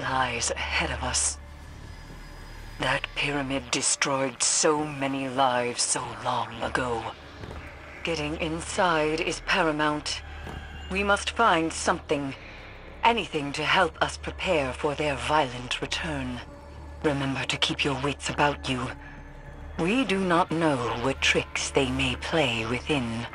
lies ahead of us. That pyramid destroyed so many lives so long ago. Getting inside is paramount. We must find something, anything to help us prepare for their violent return. Remember to keep your wits about you. We do not know what tricks they may play within.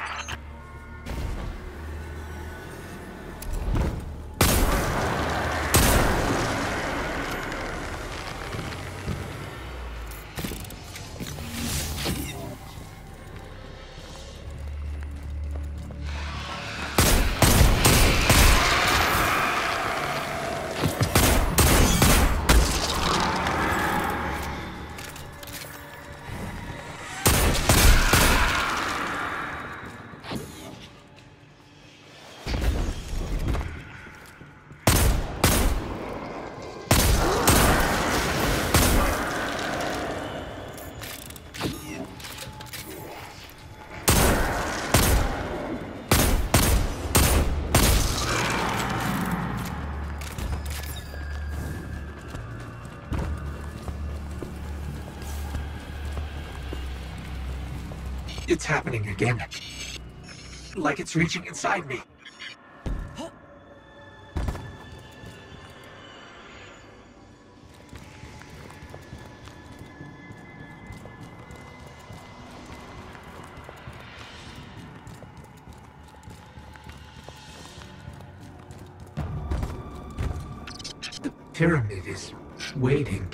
It's happening again. Like it's reaching inside me. The pyramid is waiting.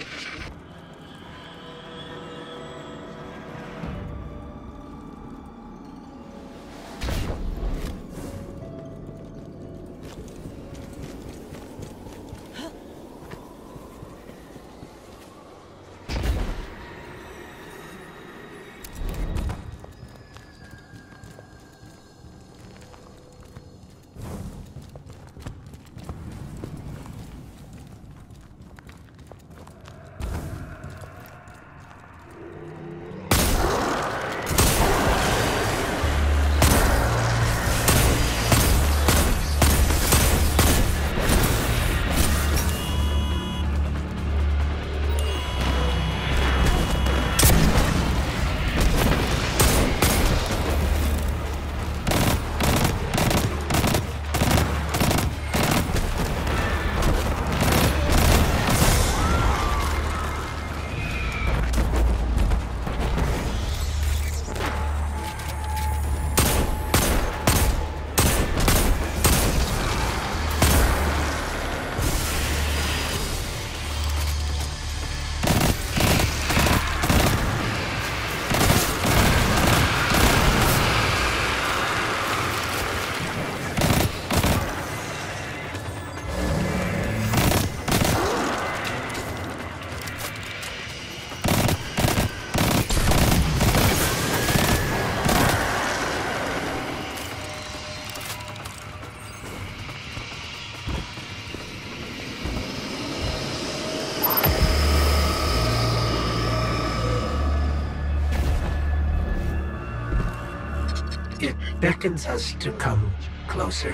Beckons us to come closer.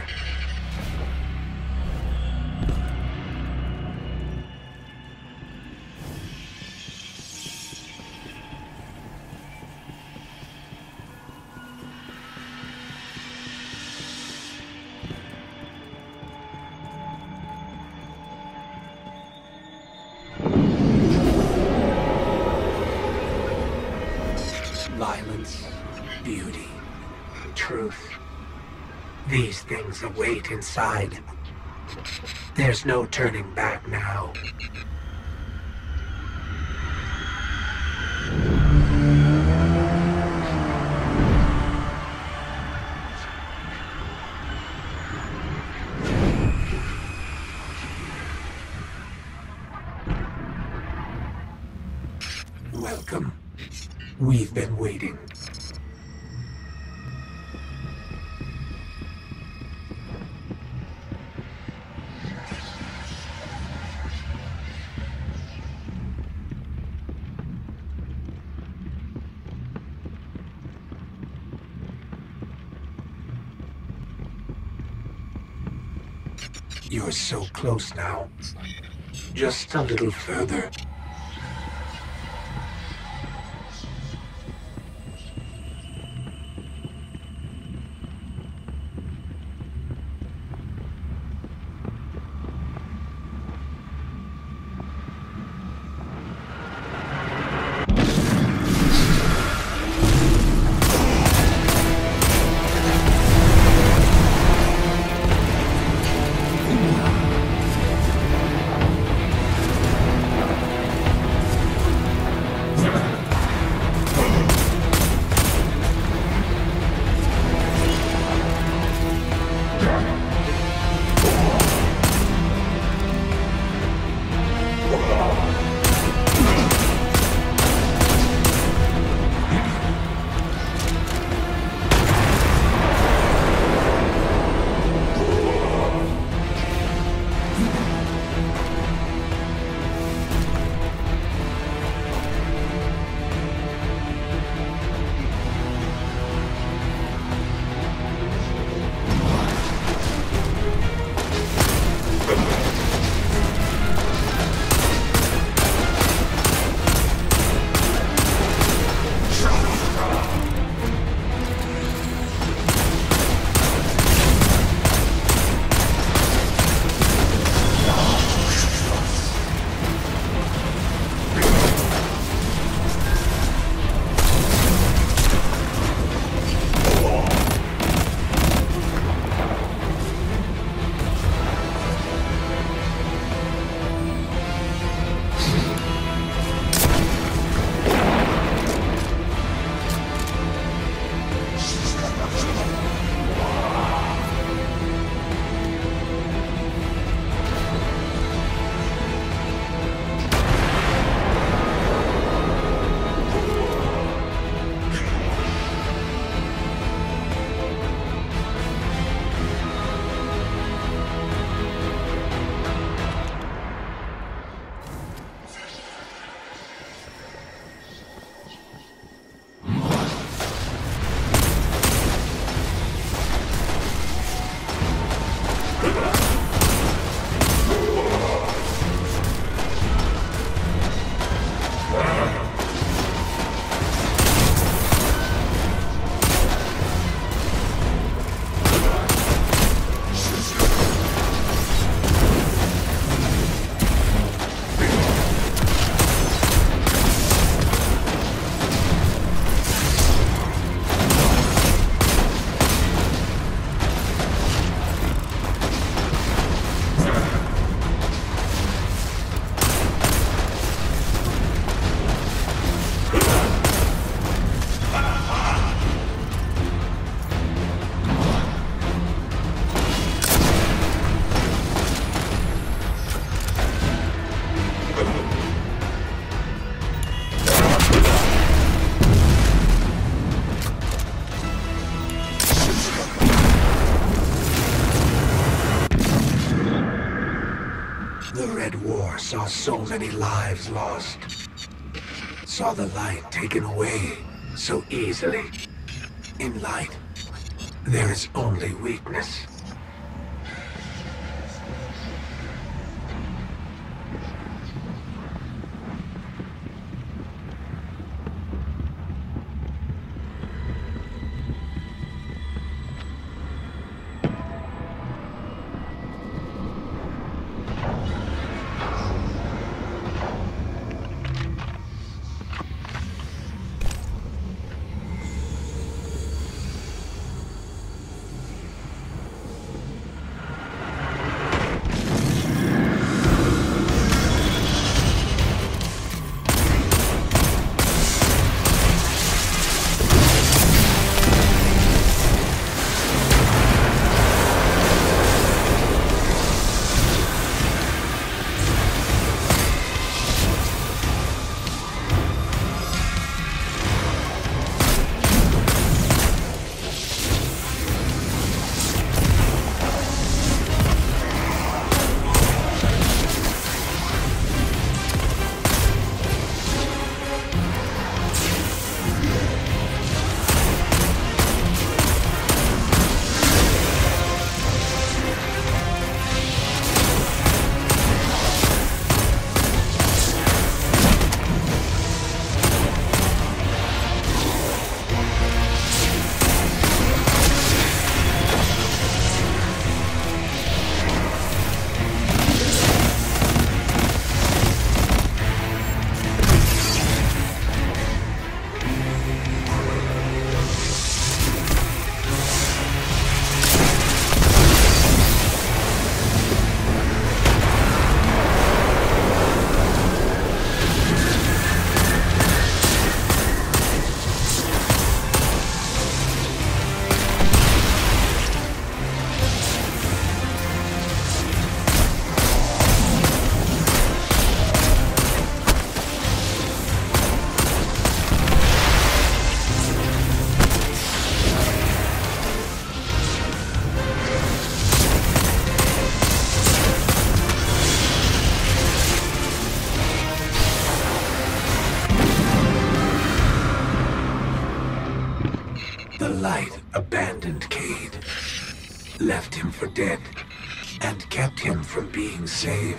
Things await inside. There's no turning back now. Welcome. We've been waiting. You're so close now. Just a little further. So many lives lost. Saw the light taken away so easily. In light, there is only weakness. Left him for dead, and kept him from being saved.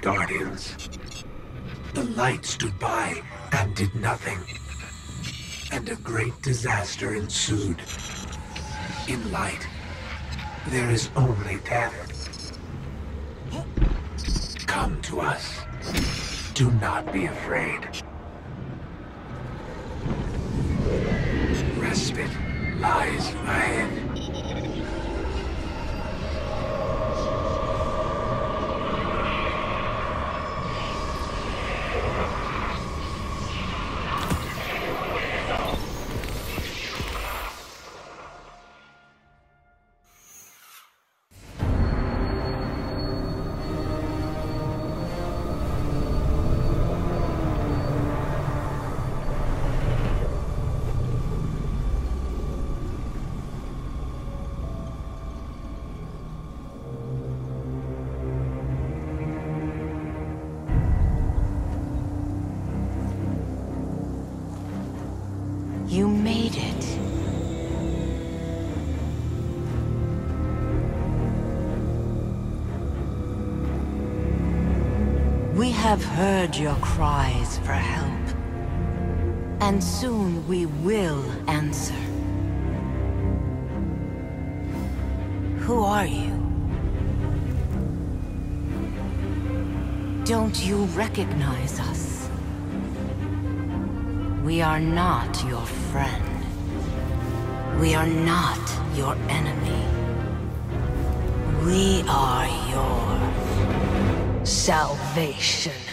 Guardians. The light stood by and did nothing. And a great disaster ensued. In light, there is only death. Come to us. Do not be afraid. Respite lies ahead. Have heard your cries for help. And soon we will answer. Who are you? Don't you recognize us? We are not your friend. We are not your enemy. We are your salvation.